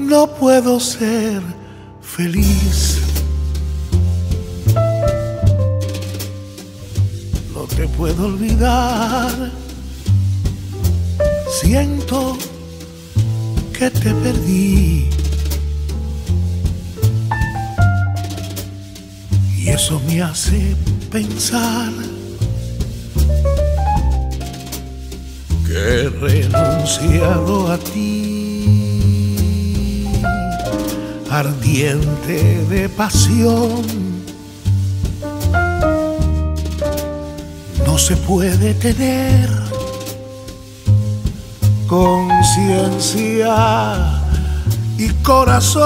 no puedo ser feliz. No te puedo olvidar. Siento que te perdí. Y eso me hace pensar que he renunciado a ti, ardiente de pasión. No se puede tener conciencia y corazón.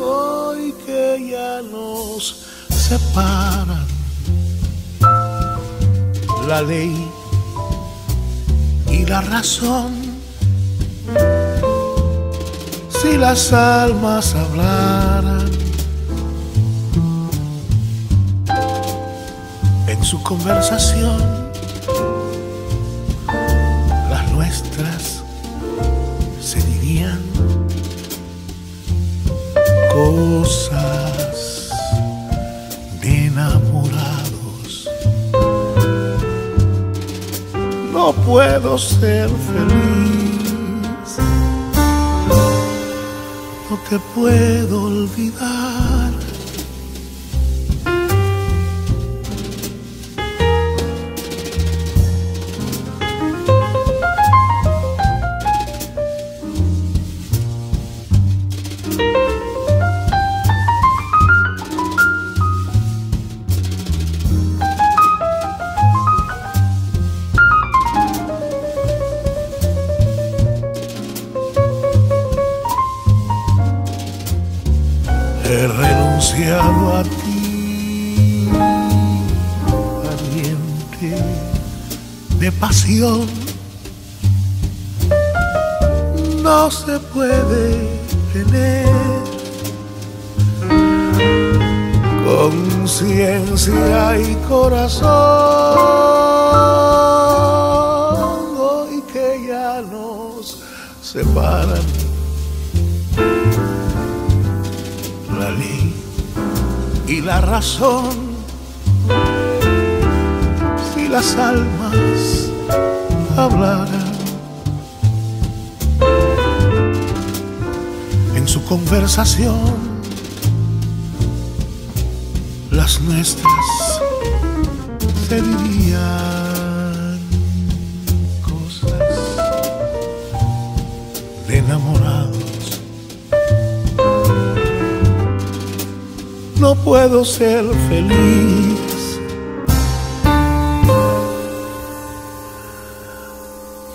Hoy que ya nos separan la ley y la razón. Las almas hablaran en su conversación, las nuestras se dirían cosas de enamorados. No puedo ser feliz, no te puedo olvidar. He renunciado a ti, ardiente de pasión. No se puede tener conciencia y corazón. Hoy que ya nos separan y la razón. Si las almas hablaran en su conversación, las nuestras se dirían no puedo ser feliz.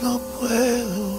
No puedo